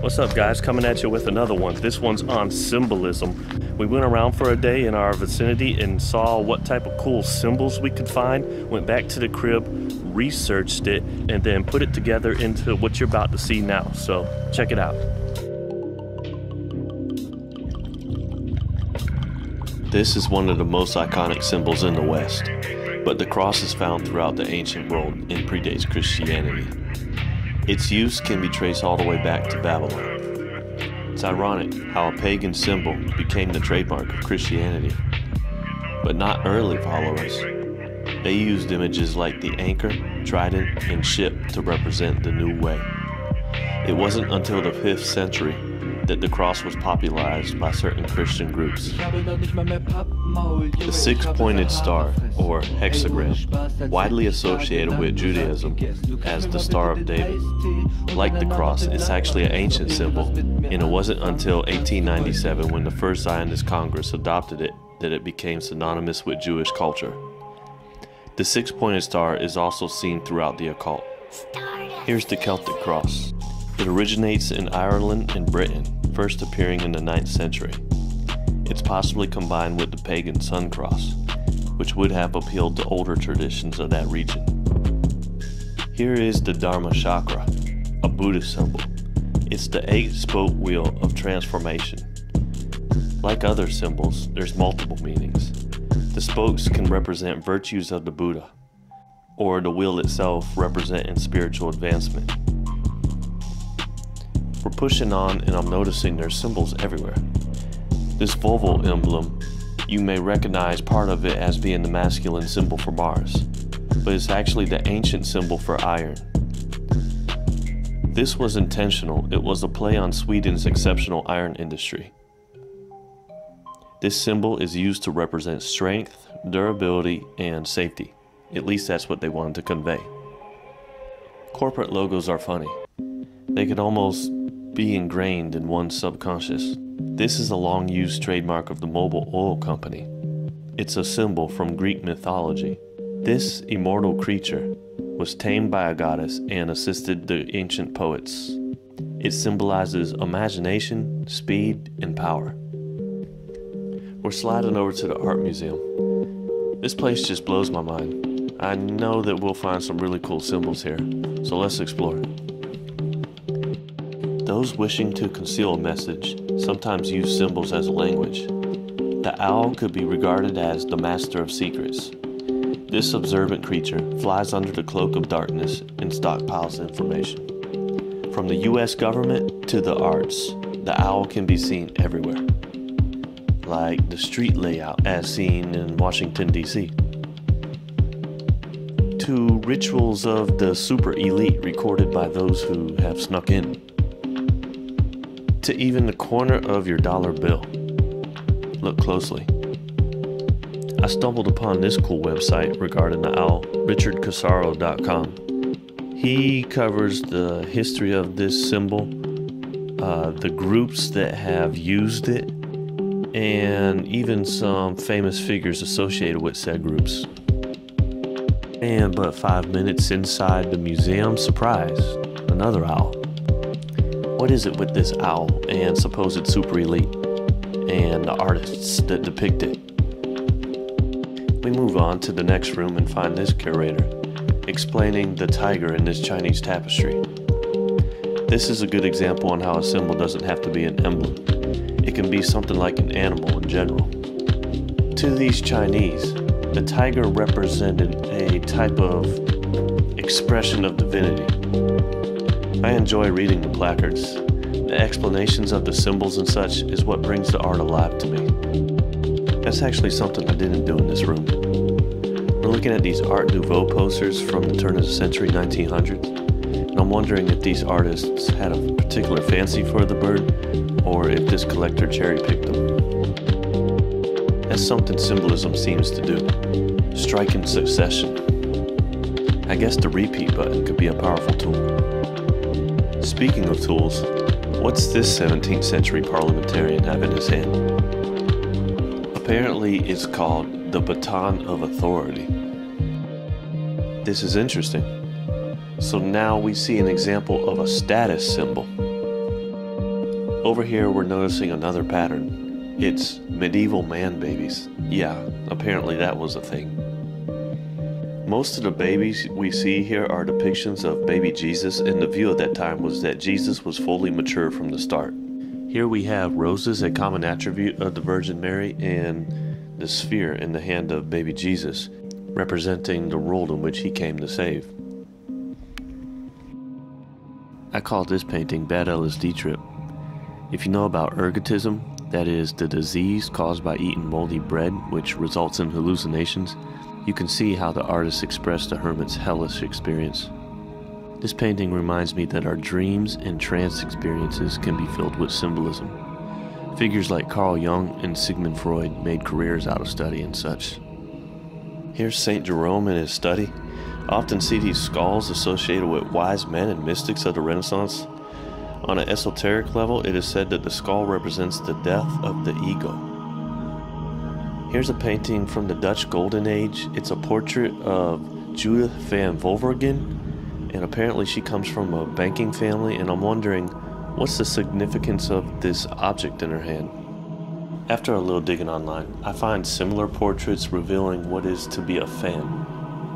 What's up, guys? Coming at you with another one. This one's on symbolism. We went around for a day in our vicinity and saw what type of cool symbols we could find. Went back to the crib, researched it, and then put it together into what you're about to see now. So, check it out. This is one of the most iconic symbols in the West, but the cross is found throughout the ancient world and predates Christianity. Its use can be traced all the way back to Babylon. It's ironic how a pagan symbol became the trademark of Christianity, but not early followers. They used images like the anchor, trident, and ship to represent the new way. It wasn't until the 5th century that the cross was popularized by certain Christian groups. The six pointed star, or hexagram, widely associated with Judaism as the Star of David. Like the cross, it's actually an ancient symbol, and it wasn't until 1897 when the First Zionist Congress adopted it that it became synonymous with Jewish culture. The six pointed star is also seen throughout the occult. Here's the Celtic cross. It originates in Ireland and Britain, first appearing in the 9th century. It's possibly combined with the pagan sun cross, which would have appealed to older traditions of that region. Here is the Dharma Chakra, a Buddhist symbol. It's the eight spoke wheel of transformation. Like other symbols, there's multiple meanings. The spokes can represent virtues of the Buddha, or the wheel itself representing spiritual advancement. We're pushing on and I'm noticing there's symbols everywhere. This Volvo emblem, you may recognize part of it as being the masculine symbol for Mars, but it's actually the ancient symbol for iron. This was intentional, it was a play on Sweden's exceptional iron industry. This symbol is used to represent strength, durability, and safety. At least that's what they wanted to convey. Corporate logos are funny. They could almost be ingrained in one's subconscious. This is a long used trademark of the Mobil Oil Company. It's a symbol from Greek mythology. This immortal creature was tamed by a goddess and assisted the ancient poets. It symbolizes imagination, speed, and power. We're sliding over to the art museum. This place just blows my mind. I know that we'll find some really cool symbols here, so let's explore. Those wishing to conceal a message sometimes use symbols as a language. The owl could be regarded as the master of secrets. This observant creature flies under the cloak of darkness and stockpiles information. From the US government to the arts, the owl can be seen everywhere, like the street layout as seen in Washington, D.C., to rituals of the super elite recorded by those who have snuck in to even the corner of your dollar bill. Look closely. I stumbled upon this cool website regarding the owl, richardcassaro.com. He covers the history of this symbol, uh, the groups that have used it, and even some famous figures associated with said groups. And but five minutes inside the museum, surprise, another owl. What is it with this owl and supposed super elite and the artists that depict it? We move on to the next room and find this curator explaining the tiger in this Chinese tapestry. This is a good example on how a symbol doesn't have to be an emblem. It can be something like an animal in general. To these Chinese, the tiger represented a type of expression of divinity I enjoy reading the placards. The explanations of the symbols and such is what brings the art alive to me. That's actually something I didn't do in this room. We're looking at these Art Nouveau posters from the turn of the century 1900s, and I'm wondering if these artists had a particular fancy for the bird, or if this collector cherry picked them. That's something symbolism seems to do. Strike in succession. I guess the repeat button could be a powerful tool. Speaking of tools, what's this 17th century parliamentarian have in his hand? Apparently, it's called the baton of authority. This is interesting. So now we see an example of a status symbol. Over here, we're noticing another pattern. It's medieval man babies. Yeah, apparently that was a thing. Most of the babies we see here are depictions of baby Jesus, and the view at that time was that Jesus was fully mature from the start. Here we have roses, a common attribute of the Virgin Mary, and the sphere in the hand of baby Jesus, representing the world in which he came to save. I call this painting Bad LSD Trip. If you know about ergotism, that is the disease caused by eating moldy bread, which results in hallucinations, you can see how the artist expressed the hermit's hellish experience. This painting reminds me that our dreams and trance experiences can be filled with symbolism. Figures like Carl Jung and Sigmund Freud made careers out of study and such. Here's St. Jerome in his study. I often see these skulls associated with wise men and mystics of the Renaissance. On an esoteric level, it is said that the skull represents the death of the ego. Here's a painting from the Dutch Golden Age. It's a portrait of Judith van Wolvergen, and apparently she comes from a banking family, and I'm wondering what's the significance of this object in her hand? After a little digging online, I find similar portraits revealing what is to be a fan,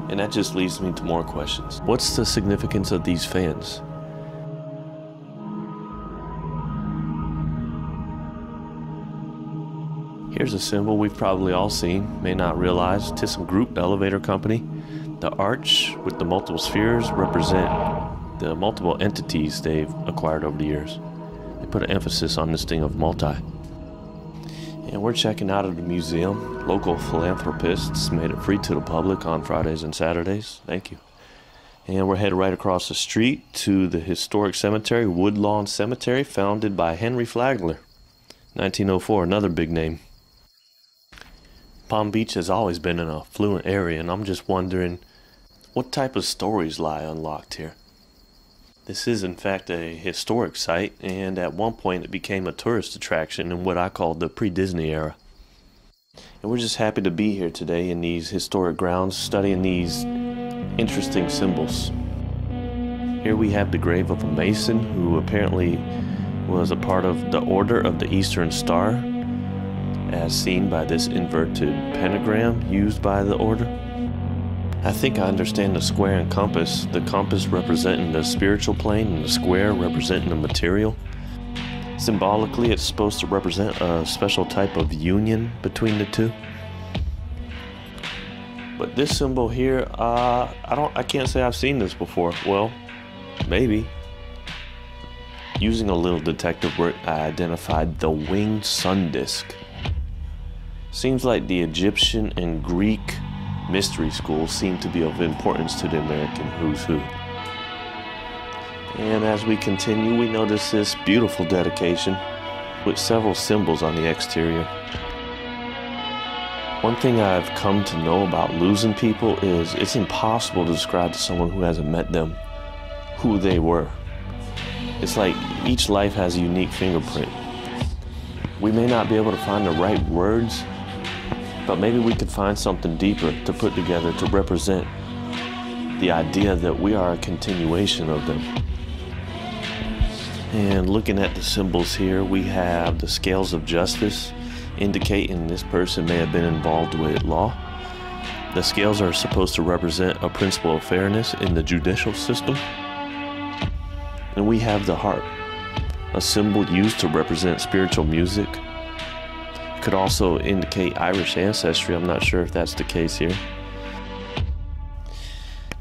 and that just leads me to more questions. What's the significance of these fans? Here's a symbol we've probably all seen, may not realize. ThyssenKrupp Elevator Company. The arch with the multiple spheres represent the multiple entities they've acquired over the years. They put an emphasis on this thing of multi. And we're checking out of the museum. Local philanthropists made it free to the public on Fridays and Saturdays. Thank you. And we're headed right across the street to the historic cemetery, Woodlawn Cemetery, founded by Henry Flagler. 1904, another big name. Palm Beach has always been an affluent area, and I'm just wondering what type of stories lie unlocked here. This is, in fact, a historic site, and at one point it became a tourist attraction in what I call the pre Disney era. And we're just happy to be here today in these historic grounds studying these interesting symbols. Here we have the grave of a Mason who apparently was a part of the Order of the Eastern Star, as seen by this inverted pentagram used by the order. I think I understand the square and compass, the compass representing the spiritual plane and the square representing the material. Symbolically, it's supposed to represent a special type of union between the two. But this symbol here, uh, I don't, I can't say I've seen this before. Well, maybe. Using a little detective work, I identified the winged sun disk. Seems like the Egyptian and Greek mystery schools seem to be of importance to the American who's who. And as we continue, we notice this beautiful dedication with several symbols on the exterior. One thing I've come to know about losing people is it's impossible to describe to someone who hasn't met them who they were. It's like each life has a unique fingerprint. We may not be able to find the right words but maybe we could find something deeper to put together to represent the idea that we are a continuation of them. And looking at the symbols here, we have the scales of justice, indicating this person may have been involved with law. The scales are supposed to represent a principle of fairness in the judicial system. And we have the harp, a symbol used to represent spiritual music, could also indicate Irish ancestry. I'm not sure if that's the case here.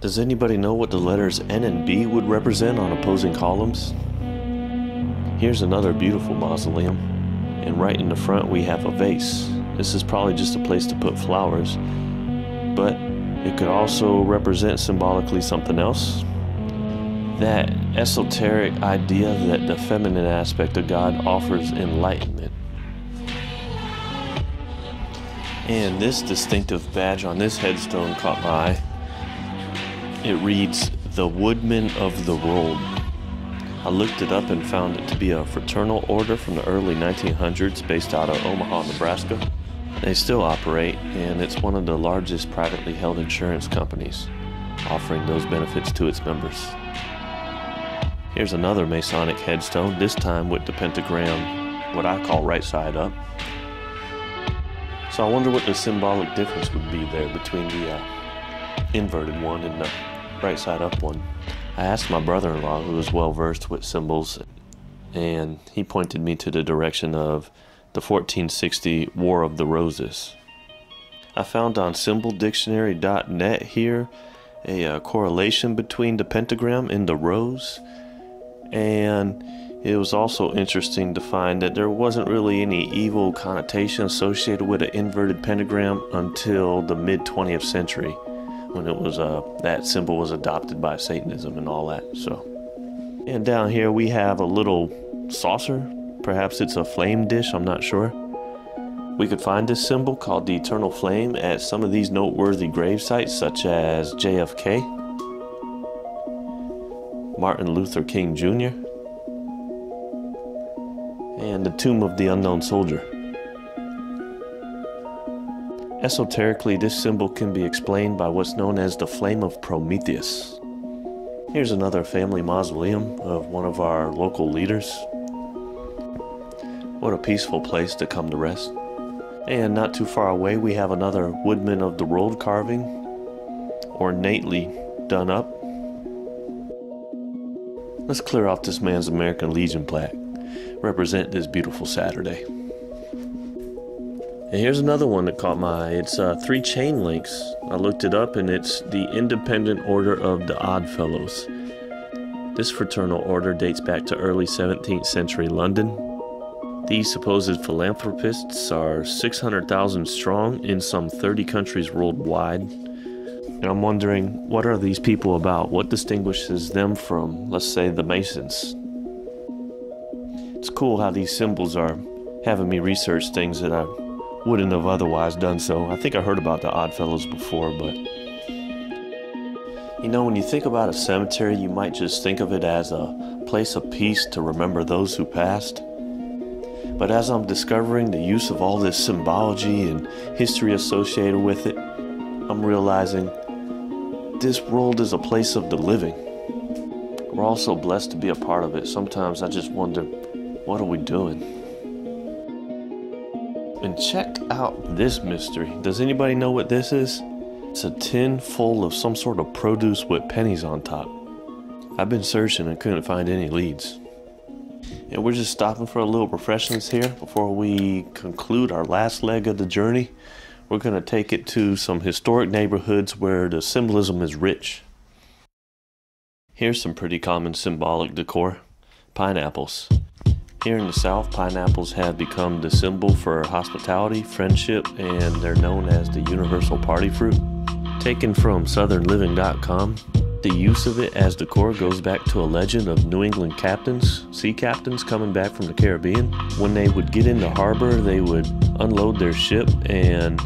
Does anybody know what the letters N and B would represent on opposing columns? Here's another beautiful mausoleum, and right in the front we have a vase. This is probably just a place to put flowers, but it could also represent symbolically something else. That esoteric idea that the feminine aspect of God offers enlightenment And this distinctive badge on this headstone caught my eye. It reads, The Woodmen of the World. I looked it up and found it to be a fraternal order from the early 1900s based out of Omaha, Nebraska. They still operate, and it's one of the largest privately held insurance companies, offering those benefits to its members. Here's another Masonic headstone, this time with the pentagram, what I call right side up. I wonder what the symbolic difference would be there between the uh, inverted one and the right side up one. I asked my brother in law, who is well versed with symbols, and he pointed me to the direction of the 1460 War of the Roses. I found on symboldictionary.net here a uh, correlation between the pentagram and the rose, and it was also interesting to find that there wasn't really any evil connotation associated with an inverted pentagram until the mid 20th century, when it was uh, that symbol was adopted by Satanism and all that. So, and down here we have a little saucer Perhaps it's a flame dish, I'm not sure. We could find this symbol called the Eternal Flame at some of these noteworthy grave sites, such as JFK, Martin Luther King Jr., Tomb of the Unknown Soldier. Esoterically, this symbol can be explained by what's known as the Flame of Prometheus. Here's another family mausoleum of one of our local leaders, what a peaceful place to come to rest. And not too far away, we have another Woodmen of the World carving, ornately done up. Let's clear off this man's American Legion plaque, represent this beautiful Saturday. And here's another one that caught my eye. It's uh, three chain links. I looked it up and it's the Independent Order of the Odd Fellows. This fraternal order dates back to early 17th century London these supposed philanthropists are 600,000 strong in some 30 countries worldwide. And I'm wondering, what are these people about? What distinguishes them from, let's say, the Masons? It's cool how these symbols are having me research things that I wouldn't have otherwise done so. I think I heard about the Oddfellows before, but. You know, when you think about a cemetery, you might just think of it as a place of peace to remember those who passed. But as I'm discovering the use of all this symbology and history associated with it, I'm realizing this world is a place of the living. We're all so blessed to be a part of it. Sometimes I just wonder, what are we doing? And check out this mystery. Does anybody know what this is? It's a tin full of some sort of produce with pennies on top. I've been searching and couldn't find any leads. And we're just stopping for a little refreshments here before we conclude our last leg of the journey. We're going to take it to some historic neighborhoods where the symbolism is rich. Here's some pretty common symbolic decor pineapples. Here in the South, pineapples have become the symbol for hospitality, friendship, and they're known as the universal party fruit. Taken from southernliving.com, the use of it as decor goes back to a legend of New England captains, sea captains coming back from the Caribbean. When they would get into harbor, they would unload their ship and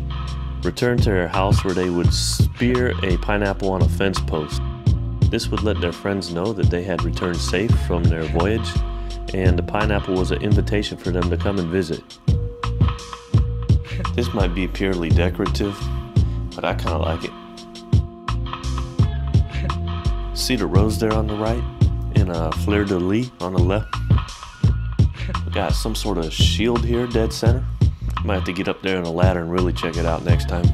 return to their house where they would spear a pineapple on a fence post. This would let their friends know that they had returned safe from their voyage, and the pineapple was an invitation for them to come and visit. This might be purely decorative, but I kind of like it. See the rose there on the right and a fleur de lis on the left. We got some sort of shield here, dead center. Might have to get up there in a ladder and really check it out next time.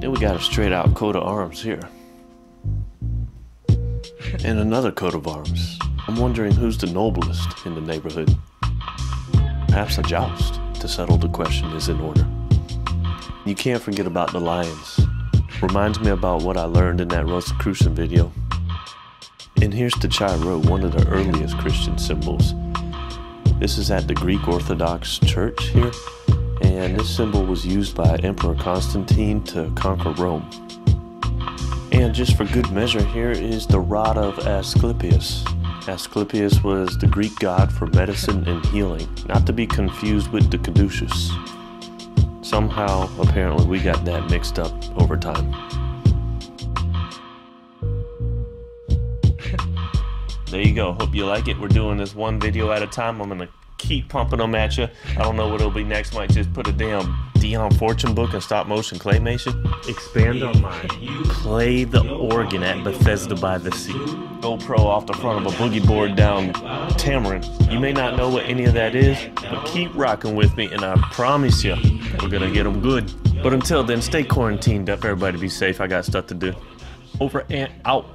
Then we got a straight out coat of arms here. And another coat of arms. I'm wondering who's the noblest in the neighborhood. Perhaps a joust to settle the question is in order. You can't forget about the lions. Reminds me about what I learned in that Rosicrucian video. And here's the Chi-Rho, one of the earliest Christian symbols. This is at the Greek Orthodox Church here, and this symbol was used by Emperor Constantine to conquer Rome. And just for good measure, here is the rod of Asclepius. Asclepius was the Greek god for medicine and healing, not to be confused with the caduceus. Somehow, apparently, we got that mixed up over time. there you go. Hope you like it. We're doing this one video at a time. I'm going to keep pumping them at you. I don't know what it'll be next. Might just put a damn Dion Fortune book and stop motion claymation. Expand on mine. Play the organ at Bethesda by the Sea. GoPro off the front of a boogie board down Tamarind. You may not know what any of that is, but keep rocking with me, and I promise you, we're gonna get them good. But until then, stay quarantined up. Everybody be safe. I got stuff to do. Over and out.